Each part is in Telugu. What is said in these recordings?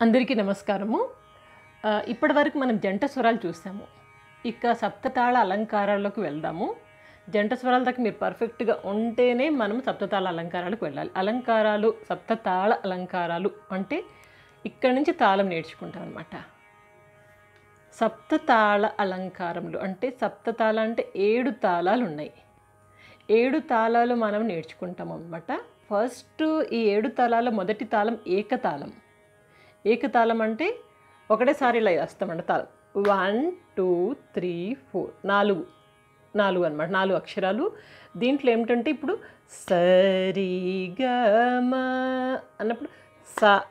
అందరికీ నమస్కారము. ఇప్పటివరకు మనం జంట స్వరాలు చూసాము. ఇక సప్తతాళ అలంకారాల్లోకి వెళ్దాము. జంట స్వరాల దాకా మీరు పర్ఫెక్ట్గా ఉంటేనే మనం సప్తతాళ అలంకారాలకు వెళ్ళాలి. అలంకారాలు సప్తతాళ అలంకారాలు అంటే ఇక్కడ నుంచి తాళం నేర్చుకుంటాం అనమాట సప్తతాళ అలంకారములు అంటే సప్తతాళ అంటే ఏడు తాళాలు ఉన్నాయి. ఏడు తాళాలు మనం నేర్చుకుంటాం అనమాట ఫస్ట్ ఈ ఏడు తాళాల మొదటి తాళం ఏకతాళం. ఏకతాళం అంటే ఒకటేసారి ఇలా వేస్తామంట తాళం. వన్ టూ త్రీ ఫోర్ నాలుగు. నాలుగు అనమాట నాలుగు అక్షరాలు. దీంట్లో ఏమిటంటే ఇప్పుడు సరిగమ అన్నప్పుడు సా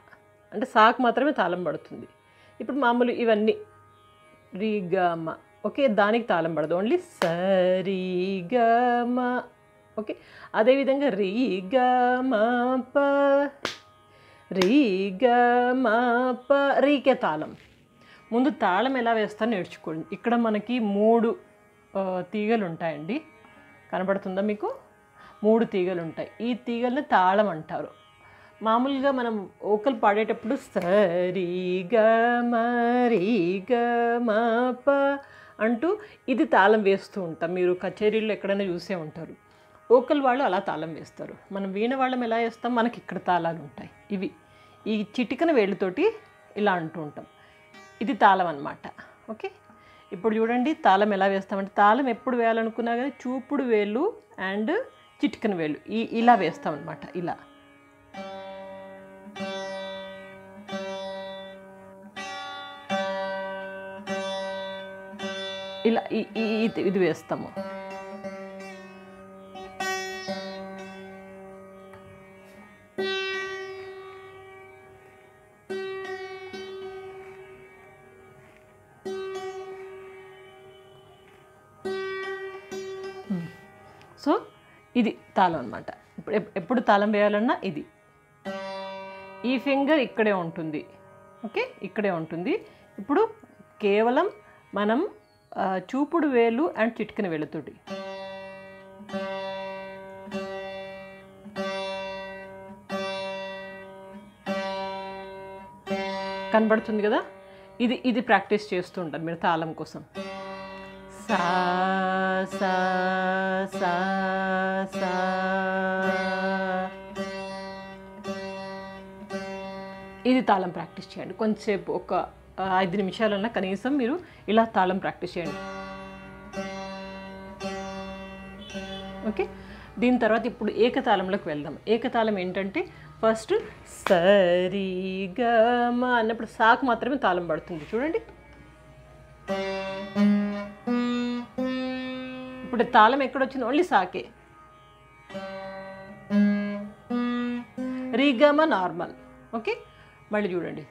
అంటే సాకు మాత్రమే తాళం పడుతుంది. ఇప్పుడు మామూలు ఇవన్నీ రిగమ. ఓకే దానికి తాళం పడదు. ఓన్లీ సరిగమ. ఓకే అదేవిధంగా రిగమ ప రీగమప రీకే తాళం. ముందు తాళం ఎలా వేస్తారో నేర్చుకోండి. ఇక్కడ మనకి మూడు తీగలు ఉంటాయండి కనబడుతుందా మీకు? మూడు తీగలు ఉంటాయి ఈ తీగల్ని తాళం అంటారు. మామూలుగా మనం ఓకలు పాడేటప్పుడు సరిగమరిగమప అంటూ ఇది తాళం వేస్తూ ఉంటాం. మీరు కచేరీల్లో ఎక్కడైనా చూసే ఉంటారు. ఓకల్ వాళ్ళు అలా తాళం వేస్తారు. మనం వీణ వాళ్ళం ఎలా వేస్తాం? మనకి ఇక్కడ తాళాలు ఉంటాయి. ఇవి. ఈ చిటికన వేళ్ళతోటి ఇలా అంటూ ఉంటాం. ఇది తాళం అనమాట ఓకే? ఇప్పుడు చూడండి తాళం ఎలా వేస్తామంటే తాళం ఎప్పుడు వేయాలనుకున్నా కానీ చూపుడు వేలు అండ్ చిటికన వేలు ఈ ఇలా వేస్తామన్నమాట. ఇలా. ఇలా ఈ- ఈ- ఇది వేస్తాము. సో ఇది తాళం అనమాట ఇప్పుడు ఎప్పుడు తాళం వేయాలన్నా ఇది. ఈ ఫింగర్ ఇక్కడే ఉంటుంది. ఓకే? ఇక్కడే ఉంటుంది. ఇప్పుడు కేవలం మనం చూపుడు వేలు అండ్ చిటికిన వేలుతోటి కనబడుతుంది కదా? ఇది ఇది ప్రాక్టీస్ చేస్తూ ఉంటారు మీరు తాళం కోసం. సా సా సా సా ఇది తాళం ప్రాక్టీస్ చేయండి. కొంచెంసేపు ఒక ఐదు నిమిషాలన్నా కనీసం మీరు ఇలా తాళం ప్రాక్టీస్ చేయండి. ఓకే? దీని తర్వాత ఇప్పుడు ఏకతాళంలోకి వెళ్దాం. ఏకతాళం ఏంటంటే ఫస్ట్ సరిగమ అన్నప్పుడు సాకు మాత్రమే తాళం పడుతుంది. చూడండి. ఇప్పుడు తాళం ఎక్కడొచ్చింది? ఓన్లీ సాకే. రీగమ నార్మల్. ఓకే? మళ్ళీ చూడండి.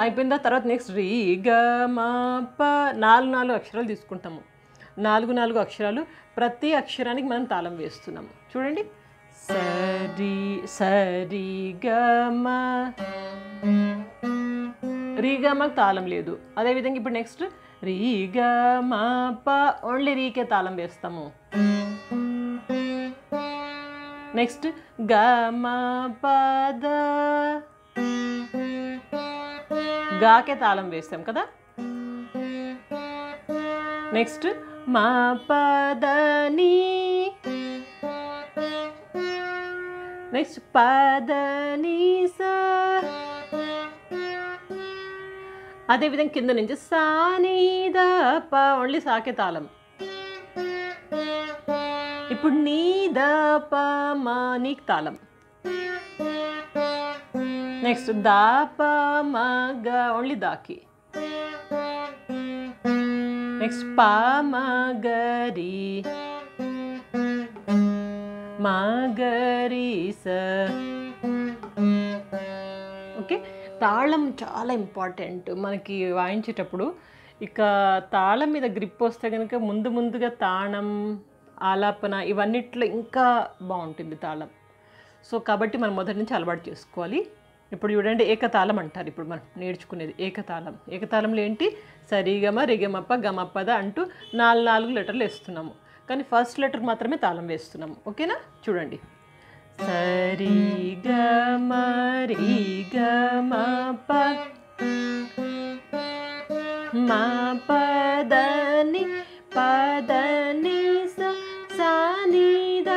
అయిపోయిందా? తర్వాత నెక్స్ట్ రీగమ ప. నాలుగు నాలుగు అక్షరాలు తీసుకుంటాము. నాలుగు నాలుగు అక్షరాలు. ప్రతి అక్షరానికి మనం తాళం వేస్తున్నాము. చూడండి. సరి సరి గమ రీగమకు తాళం లేదు. అదేవిధంగా ఇప్పుడు నెక్స్ట్ రీ గ మా ప ఓన్లీ రీకే తాళం వేస్తాము. నెక్స్ట్ గ పద గాకే తాళం వేస్తాం కదా. నెక్స్ట్ మా పదని నెక్స్ట్ పదని సా. అదేవిధంగా కింద నుంచి సానీద ప ఓన్లీ సాకే తాళం ఇప్పుడు నీద ప మా నీకు తాళం నెక్స్ట్ దా ప మ గ ఓన్లీ దాకి నెక్స్ట్ ప మ గ రి మ గ రి స ఓకే తాళం చాలా ఇంపార్టెంట్ మనకి వాయించేటప్పుడు. ఇక తాళం మీద గ్రిప్ వస్తే కనుక ముందు ముందుగా తాళం ఆలాపన ఇవన్నిట్లో ఇంకా బాగుంటుంది తాళం. సో కాబట్టి మనం మొదటి నుంచి అలవాటు చేసుకోవాలి. ఇప్పుడు చూడండి ఏకతాళం అంటారు ఇప్పుడు మనం నేర్చుకునేది ఏకతాళం. ఏకతాళంలో ఏంటి? సరిగమ రిగమప్ప గమప్పద అంటూ నాలుగు నాలుగు లెటర్లు వేస్తున్నాము. కానీ ఫస్ట్ లెటర్ మాత్రమే తాళం వేస్తున్నాము. ఓకేనా? చూడండి. సరి గ రి గ ప మా పదని పదని స ని ద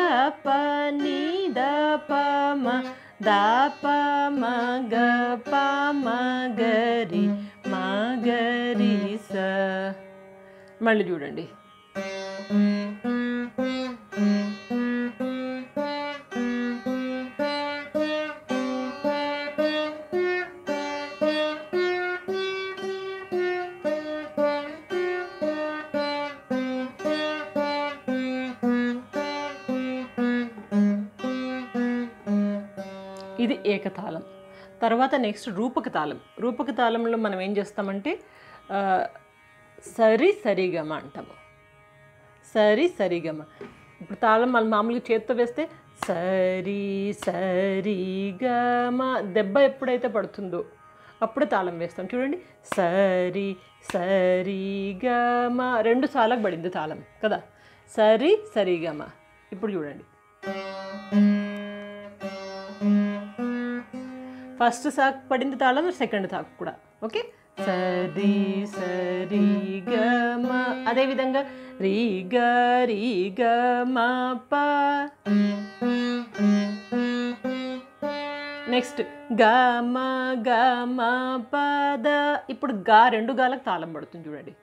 పని ని ద ప ద ప మ గ ప మ మగరి స మళ్ళీ చూడండి. ఏకతాళం. తర్వాత నెక్స్ట్ రూపక తాళం రూపక తాళంలో మనం ఏం చేస్తామంటే సరి సరిగమ అంటాము. సరి సరిగమ. ఇప్పుడు తాళం మనం మామూలుగా చేత్తో వేస్తే సరి సరిగమ. దెబ్బ ఎప్పుడైతే పడుతుందో అప్పుడే తాళం వేస్తాం. చూడండి. సరి సరిగమ. రెండు సార్లకు పడింది తాళం కదా? సరి సరిగమ. ఇప్పుడు చూడండి. ఫస్ట్ సాక్ పడింది తాళం సెకండ్ సాక్ కూడా. ఓకే సరి సరి గ మ. అదేవిధంగా రీ గ రీ గ ప. నెక్స్ట్ గ మ గ మ ప ద. ఇప్పుడు గా రెండు గాలకు తాళం పడుతుంది చూడండి.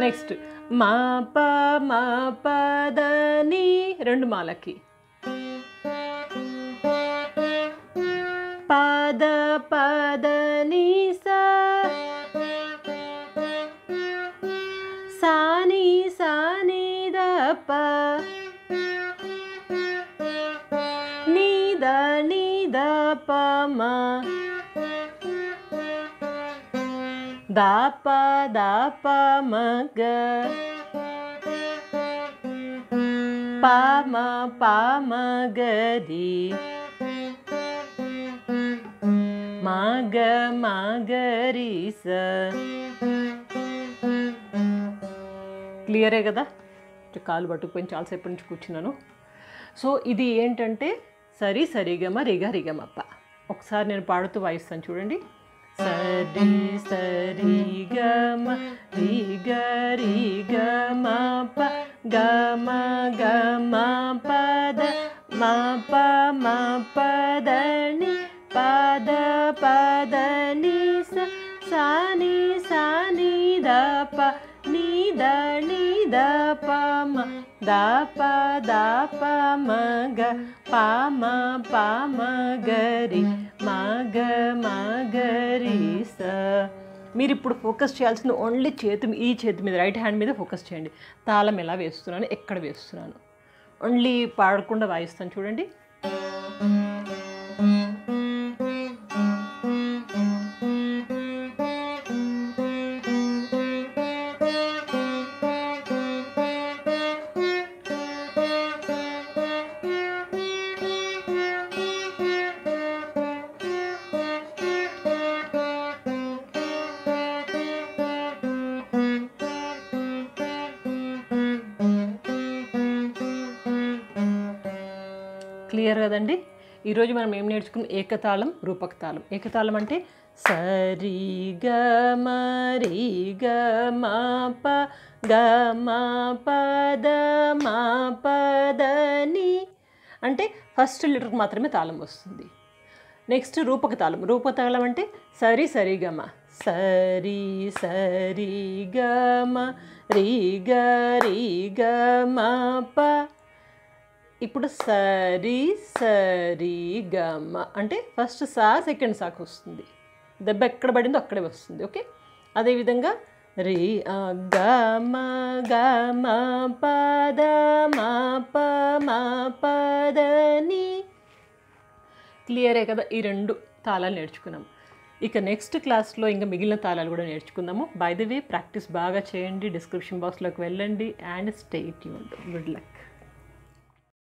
నెక్స్ట్ మా ప మా ప ద రెండు మాలకి. पादपादनि सा सानि दप। निद निद पा पा दा पामग पा म पामगी ప ద గ క్లియరే కదా? కాలు పట్టుకుపోయి చాలాసేపు నుంచి కూర్చున్నాను. సో ఇది ఏంటంటే సరి సరిగమ రిగ రిగమప్ప. ఒకసారి నేను పాడుతూ వాయిస్తాను చూడండి. సరి సరిగమ రిగ రిగమ గమ గమ పద మా ప మా పదని ని ద ప మ ద ప ద ప మ గ ప మ ప మ గ రి మ గ మ గ రి స మీరు ఇప్పుడు ఫోకస్ చేయాల్సింది ఓన్లీ చేతి ఈ చేతి మీద రైట్ హ్యాండ్ మీద ఫోకస్ చేయండి. తాళం ఎలా వేస్తున్నాను ఎక్కడ వేస్తున్నాను? ఓన్లీ పాడకుండా వాయిస్తాను చూడండి. కదండి? ఈరోజు మనం ఏం నేర్చుకున్నాం? ఏకతాళం రూపక తాళం ఏకతాళం అంటే సరి గ మ గ మ ప గ మా పద మా పదని ని అంటే ఫస్ట్ లీటర్కి మాత్రమే తాళం వస్తుంది. నెక్స్ట్ రూపక తాళం రూపక తాళం అంటే సరి సరి గమ సరి సరి గమ రి గ రి గ ప ఇప్పుడు సరి సరి గమ. అంటే ఫస్ట్ సా సెకండ్ సాకు వస్తుంది. దెబ్బ ఎక్కడ పడిందో అక్కడే వస్తుంది ఓకే? అదేవిధంగా రి ఆ, గ మ గ మ పద మ ప మ పద ని. క్లియరే కదా? ఈ రెండు తాళాలు నేర్చుకున్నాం. ఇక నెక్స్ట్ క్లాస్లో ఇంకా మిగిలిన తాళాలు కూడా నేర్చుకుందాము. బై ది వే ప్రాక్టీస్ బాగా చేయండి డిస్క్రిప్షన్ బాక్స్లోకి వెళ్ళండి and stay tuned good luck